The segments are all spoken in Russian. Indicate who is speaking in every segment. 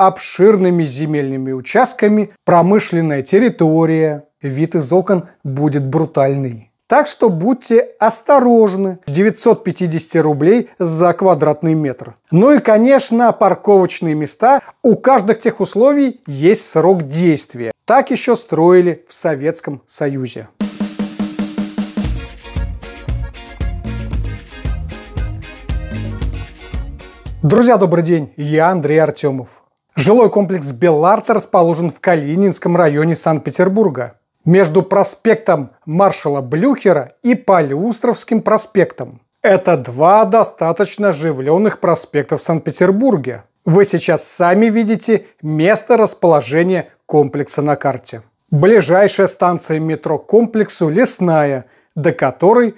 Speaker 1: обширными земельными участками, промышленная территория. Вид из окон будет брутальный. Так что будьте осторожны. 950 рублей за квадратный метр. Ну и, конечно, парковочные места. У каждых тех условий есть срок действия. Так еще строили в Советском Союзе. Друзья, добрый день. Я Андрей Артемов. Жилой комплекс «Белларта» расположен в Калининском районе Санкт-Петербурга между проспектом маршала Блюхера и Палеустровским проспектом. Это два достаточно оживленных проспекта в Санкт-Петербурге. Вы сейчас сами видите место расположения комплекса на карте. Ближайшая станция метро комплексу Лесная, до которой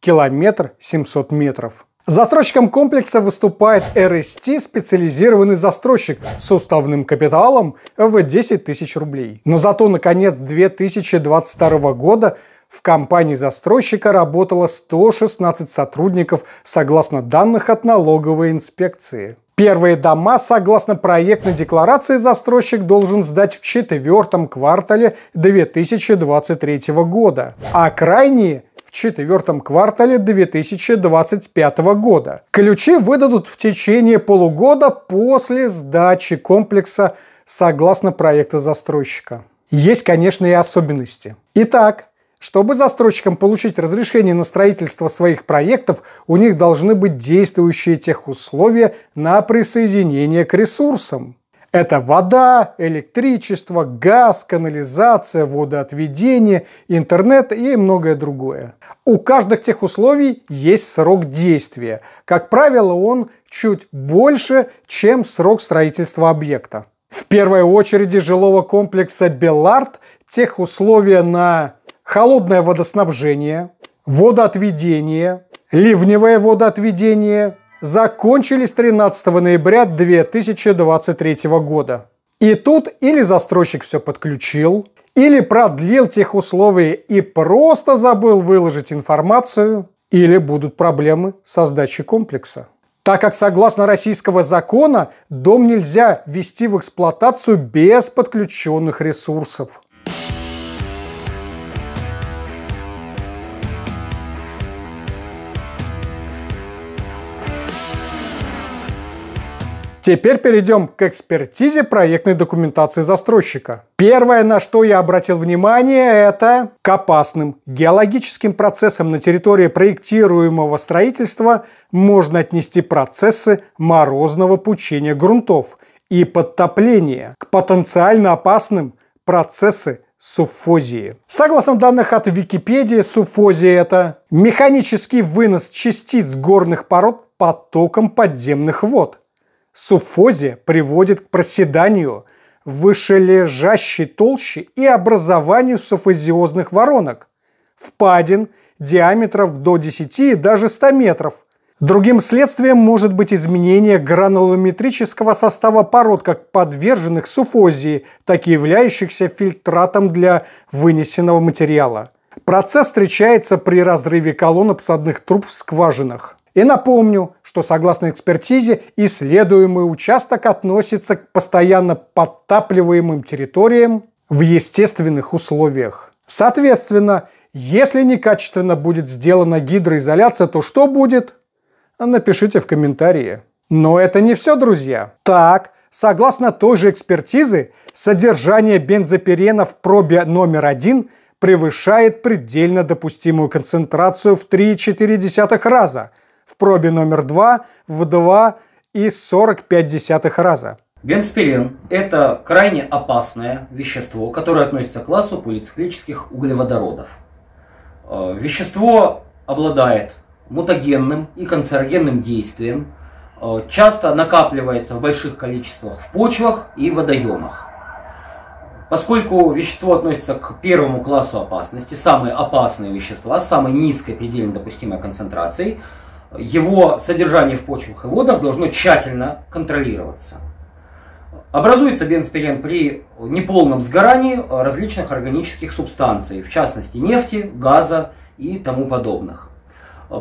Speaker 1: километр 700 метров. Застройщиком комплекса выступает RST, специализированный застройщик с уставным капиталом в 10 тысяч рублей. Но зато на конец 2022 года в компании застройщика работало 116 сотрудников согласно данных от налоговой инспекции. Первые дома, согласно проектной декларации, застройщик должен сдать в четвертом квартале 2023 года, а крайние четвертом квартале 2025 года. Ключи выдадут в течение полугода после сдачи комплекса согласно проекта застройщика. Есть, конечно, и особенности. Итак, чтобы застройщикам получить разрешение на строительство своих проектов, у них должны быть действующие техусловия на присоединение к ресурсам. Это вода, электричество, газ, канализация, водоотведение, интернет и многое другое. У каждых тех условий есть срок действия. Как правило, он чуть больше, чем срок строительства объекта. В первой очереди жилого комплекса «Белард» тех условия на холодное водоснабжение, водоотведение, ливневое водоотведение – закончились 13 ноября 2023 года. И тут или застройщик все подключил, или продлил тех условия и просто забыл выложить информацию, или будут проблемы со сдачей комплекса. Так как согласно российского закона дом нельзя ввести в эксплуатацию без подключенных ресурсов. Теперь перейдем к экспертизе проектной документации застройщика. Первое, на что я обратил внимание, это к опасным геологическим процессам на территории проектируемого строительства можно отнести процессы морозного пучения грунтов и подтопления. К потенциально опасным процессы суффозии. Согласно данных от Википедии, суффозия – это механический вынос частиц горных пород потоком подземных вод – Суффозия приводит к проседанию вышележащей толщи и образованию суффозиозных воронок, впадин диаметров до 10 и даже 100 метров. Другим следствием может быть изменение гранулометрического состава пород, как подверженных суффозии, так и являющихся фильтратом для вынесенного материала. Процесс встречается при разрыве колонн обсадных труб в скважинах. И напомню, что согласно экспертизе исследуемый участок относится к постоянно подтапливаемым территориям в естественных условиях. Соответственно, если некачественно будет сделана гидроизоляция, то что будет? Напишите в комментарии. Но это не все, друзья. Так, согласно той же экспертизы, содержание бензопирена в пробе номер один превышает предельно допустимую концентрацию в 3,4 раза – в пробе номер 2 в 2 и 45 раза.
Speaker 2: Бенспирен – это крайне опасное вещество, которое относится к классу полициклических углеводородов. Э, вещество обладает мутагенным и канцерогенным действием, э, часто накапливается в больших количествах в почвах и водоемах. Поскольку вещество относится к первому классу опасности, самые опасные вещества с самой низкой предельно допустимой концентрацией – его содержание в почвах и водах должно тщательно контролироваться. Образуется бензопирен при неполном сгорании различных органических субстанций, в частности нефти, газа и тому подобных.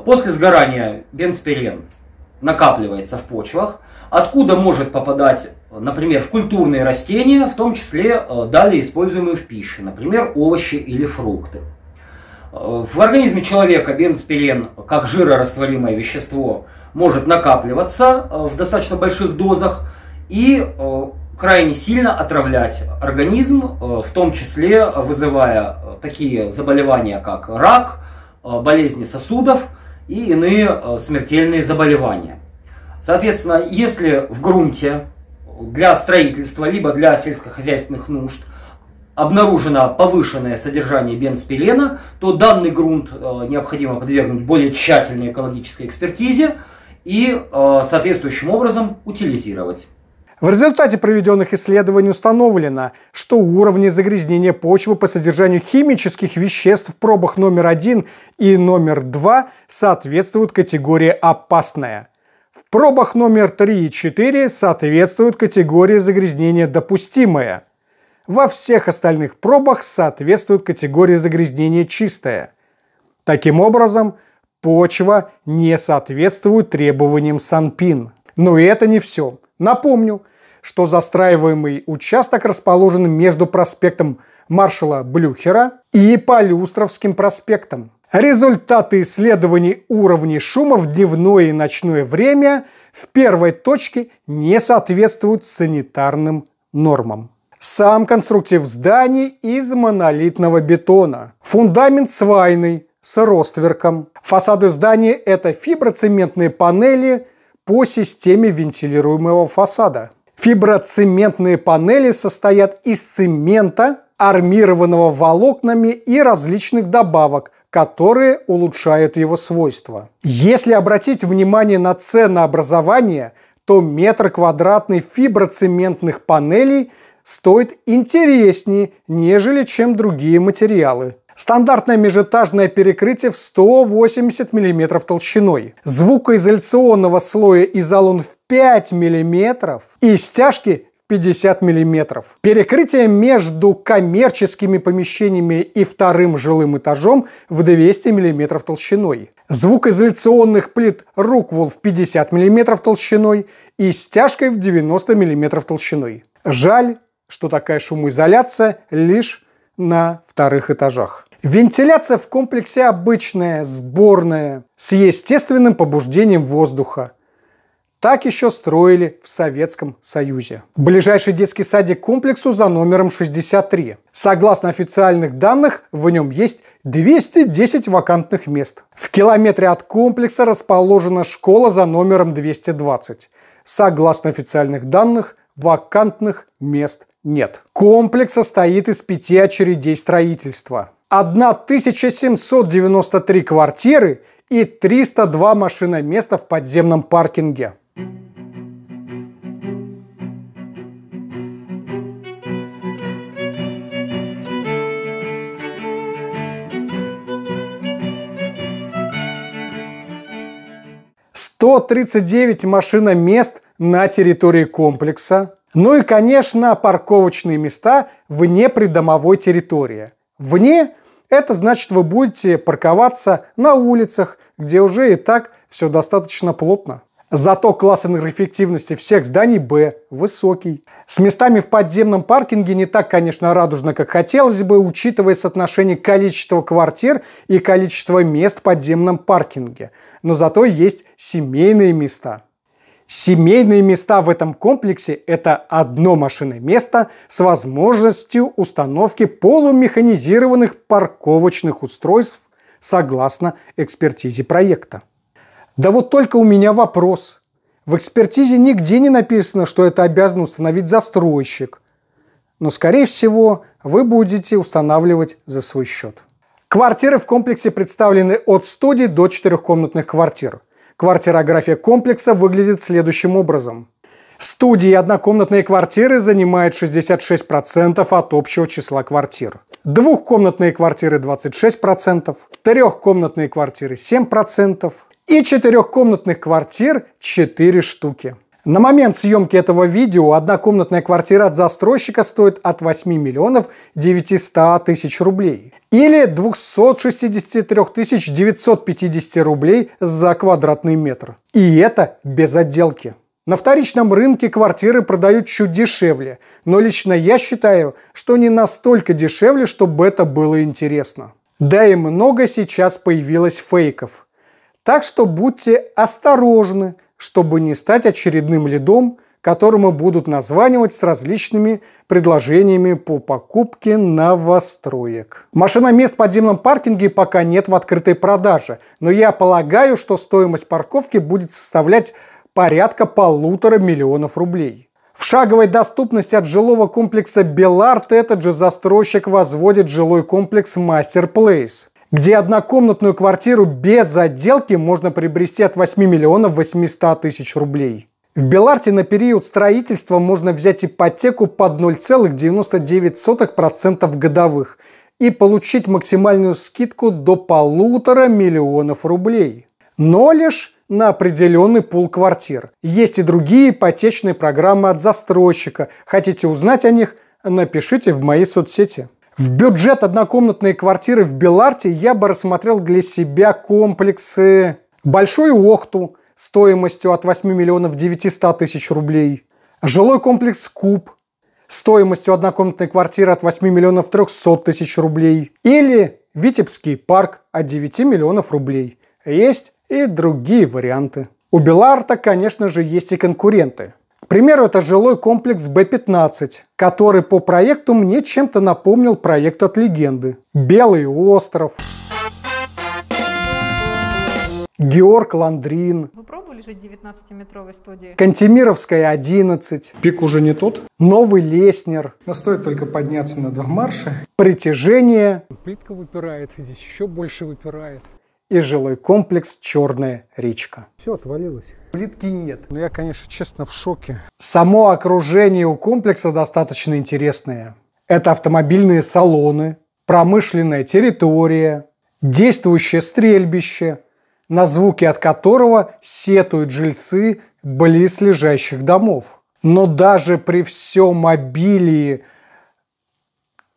Speaker 2: После сгорания бензопирен накапливается в почвах, откуда может попадать например, в культурные растения, в том числе э, далее используемые в пищу, например, овощи или фрукты. Э, в организме человека бензопирен, как жирорастворимое вещество, может накапливаться э, в достаточно больших дозах и крайне сильно отравлять организм, в том числе вызывая такие заболевания, как рак, болезни сосудов и иные смертельные заболевания. Соответственно, если в грунте для строительства, либо для сельскохозяйственных нужд обнаружено повышенное содержание бензпирена, то данный грунт э, необходимо подвергнуть более тщательной экологической экспертизе и э, соответствующим образом утилизировать.
Speaker 1: В результате проведенных исследований установлено, что уровни загрязнения почвы по содержанию химических веществ в пробах номер один и номер два соответствуют категории «опасная». В пробах номер 3 и 4 соответствуют категории загрязнения «допустимое». Во всех остальных пробах соответствует категории загрязнения «чистое». Таким образом, почва не соответствует требованиям Санпин. Но и это не все. Напомню, что застраиваемый участок расположен между проспектом маршала Блюхера и Полюстровским проспектом. Результаты исследований уровней шума в дневное и ночное время в первой точке не соответствуют санитарным нормам. Сам конструктив зданий из монолитного бетона. Фундамент свайный с ростверком. Фасады здания – это фиброцементные панели по системе вентилируемого фасада. Фиброцементные панели состоят из цемента, армированного волокнами и различных добавок, которые улучшают его свойства. Если обратить внимание на ценообразование, то метр квадратный фиброцементных панелей стоит интереснее, нежели чем другие материалы. Стандартное межэтажное перекрытие в 180 мм толщиной. Звукоизоляционного слоя изолон в 5 мм и стяжки 50 мм. Перекрытие между коммерческими помещениями и вторым жилым этажом в 200 мм толщиной. Звукоизоляционных плит Руквул в 50 мм толщиной и стяжкой в 90 мм толщиной. Жаль, что такая шумоизоляция лишь на вторых этажах. Вентиляция в комплексе обычная, сборная, с естественным побуждением воздуха – так еще строили в Советском Союзе. Ближайший детский садик комплексу за номером 63. Согласно официальных данных, в нем есть 210 вакантных мест. В километре от комплекса расположена школа за номером 220. Согласно официальных данных, вакантных мест нет. Комплекс состоит из пяти очередей строительства. 1793 квартиры и 302 машиноместа в подземном паркинге. 139 машиномест на территории комплекса. Ну и, конечно, парковочные места вне придомовой территории. Вне – это значит, вы будете парковаться на улицах, где уже и так все достаточно плотно. Зато класс энергоэффективности всех зданий Б высокий. С местами в подземном паркинге не так, конечно, радужно, как хотелось бы, учитывая соотношение количества квартир и количества мест в подземном паркинге. Но зато есть семейные места. Семейные места в этом комплексе – это одно машинное место с возможностью установки полумеханизированных парковочных устройств согласно экспертизе проекта. Да вот только у меня вопрос. В экспертизе нигде не написано, что это обязан установить застройщик. Но, скорее всего, вы будете устанавливать за свой счет. Квартиры в комплексе представлены от студий до четырехкомнатных квартир. Квартирография комплекса выглядит следующим образом. Студии и однокомнатные квартиры занимают 66% от общего числа квартир. Двухкомнатные квартиры 26%, трехкомнатные квартиры 7%, и четырехкомнатных квартир 4 штуки. На момент съемки этого видео однокомнатная квартира от застройщика стоит от 8 миллионов 900 тысяч рублей. Или 263 950 рублей за квадратный метр. И это без отделки. На вторичном рынке квартиры продают чуть дешевле, но лично я считаю, что не настолько дешевле, чтобы это было интересно. Да и много сейчас появилось фейков. Так что будьте осторожны, чтобы не стать очередным лидом, которому будут названивать с различными предложениями по покупке новостроек. Машина мест в подземном паркинге пока нет в открытой продаже, но я полагаю, что стоимость парковки будет составлять порядка полутора миллионов рублей. В шаговой доступности от жилого комплекса Беларт этот же застройщик возводит жилой комплекс Мастер Плейс, где однокомнатную квартиру без отделки можно приобрести от 8 миллионов 800 тысяч рублей. В Беларте на период строительства можно взять ипотеку под 0,99% годовых и получить максимальную скидку до полутора миллионов рублей. Но лишь на определенный пул квартир. Есть и другие ипотечные программы от застройщика. Хотите узнать о них? Напишите в моей соцсети. В бюджет однокомнатной квартиры в Беларте я бы рассмотрел для себя комплексы Большой Охту стоимостью от 8 миллионов 900 тысяч рублей, жилой комплекс Куб стоимостью однокомнатной квартиры от 8 миллионов 300 тысяч рублей или Витебский парк от 9 миллионов рублей. Есть и другие варианты. У Беларта, конечно же, есть и конкуренты. К примеру, это жилой комплекс Б-15, который по проекту мне чем-то напомнил проект от легенды. Белый остров, Георг Ландрин.
Speaker 3: Вы пробовали жить в 19-метровой студии?
Speaker 1: Кантемировская 11. Пик уже не тот. Новый Леснер. Но стоит только подняться на два марша. Притяжение. Плитка выпирает, здесь еще больше выпирает и жилой комплекс «Черная речка». Все отвалилось. Плитки нет. Но я, конечно, честно, в шоке. Само окружение у комплекса достаточно интересное. Это автомобильные салоны, промышленная территория, действующее стрельбище, на звуки от которого сетуют жильцы близлежащих домов. Но даже при всем обилии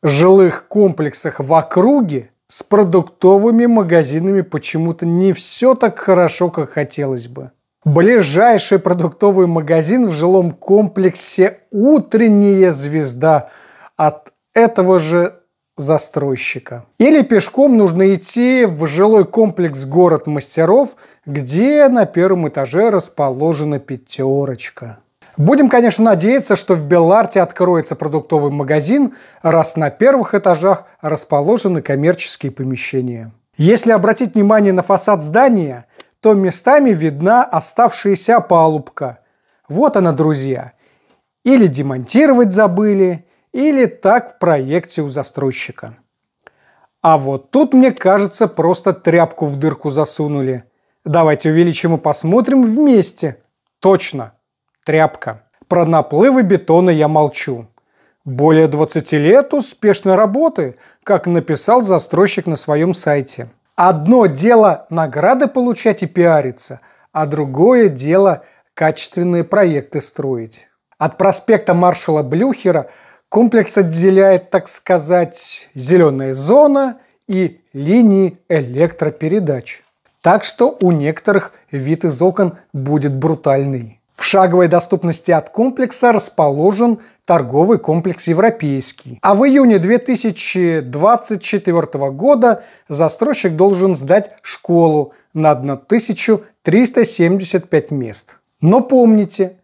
Speaker 1: жилых комплексах в округе с продуктовыми магазинами почему-то не все так хорошо, как хотелось бы. Ближайший продуктовый магазин в жилом комплексе «Утренняя звезда» от этого же застройщика. Или пешком нужно идти в жилой комплекс «Город мастеров», где на первом этаже расположена пятерочка. Будем, конечно, надеяться, что в Беларте откроется продуктовый магазин, раз на первых этажах расположены коммерческие помещения. Если обратить внимание на фасад здания, то местами видна оставшаяся палубка. Вот она, друзья. Или демонтировать забыли, или так в проекте у застройщика. А вот тут, мне кажется, просто тряпку в дырку засунули. Давайте увеличим и посмотрим вместе. Точно, Тряпка. Про наплывы бетона я молчу. Более 20 лет успешной работы, как написал застройщик на своем сайте. Одно дело награды получать и пиариться, а другое дело качественные проекты строить. От проспекта маршала Блюхера комплекс отделяет, так сказать, зеленая зона и линии электропередач. Так что у некоторых вид из окон будет брутальный. В шаговой доступности от комплекса расположен торговый комплекс «Европейский». А в июне 2024 года застройщик должен сдать школу на 1375 мест. Но помните,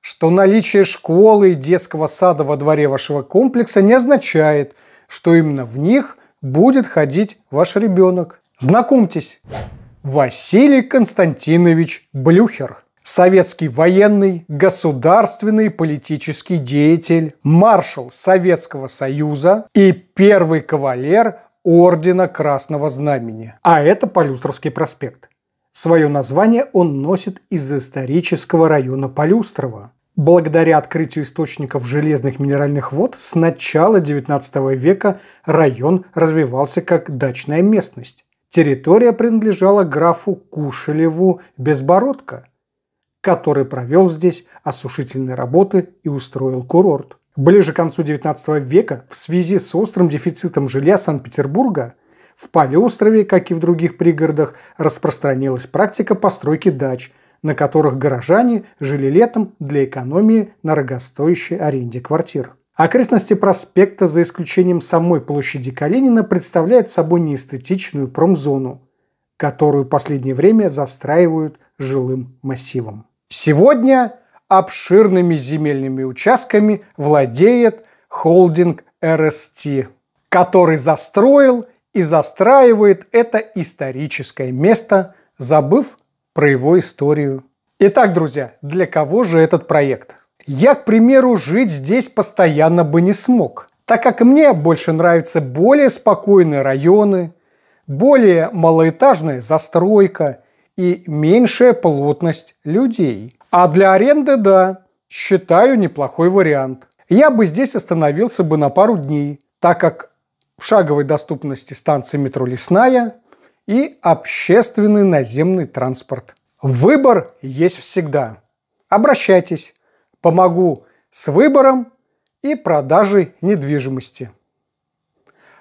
Speaker 1: что наличие школы и детского сада во дворе вашего комплекса не означает, что именно в них будет ходить ваш ребенок. Знакомьтесь, Василий Константинович Блюхер – советский военный, государственный политический деятель, маршал Советского Союза и первый кавалер Ордена Красного Знамени. А это Полюстровский проспект. Свое название он носит из исторического района Полюстрова. Благодаря открытию источников железных минеральных вод с начала XIX века район развивался как дачная местность. Территория принадлежала графу Кушелеву Безбородко – который провел здесь осушительные работы и устроил курорт. Ближе к концу XIX века в связи с острым дефицитом жилья Санкт-Петербурга в Полеострове, как и в других пригородах, распространилась практика постройки дач на которых горожане жили летом для экономии на дорогостоящей аренде квартир. Окрестности проспекта, за исключением самой площади Калинина, представляют собой неэстетичную промзону, которую в последнее время застраивают жилым массивом. Сегодня обширными земельными участками владеет холдинг РСТ, который застроил и застраивает это историческое место, забыв про его историю. Итак, друзья, для кого же этот проект? Я, к примеру, жить здесь постоянно бы не смог, так как мне больше нравятся более спокойные районы, более малоэтажная застройка и меньшая плотность людей. А для аренды, да, считаю неплохой вариант. Я бы здесь остановился бы на пару дней, так как в шаговой доступности станция метро «Лесная» и общественный наземный транспорт. Выбор есть всегда. Обращайтесь, помогу с выбором и продажей недвижимости.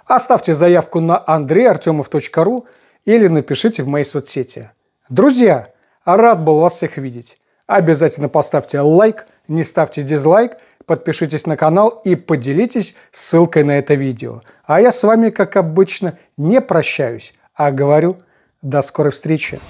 Speaker 1: Оставьте заявку на andreyartemov.ru или напишите в моей соцсети. Друзья, рад был вас всех видеть. Обязательно поставьте лайк, не ставьте дизлайк, подпишитесь на канал и поделитесь ссылкой на это видео. А я с вами, как обычно, не прощаюсь, а говорю до скорой встречи.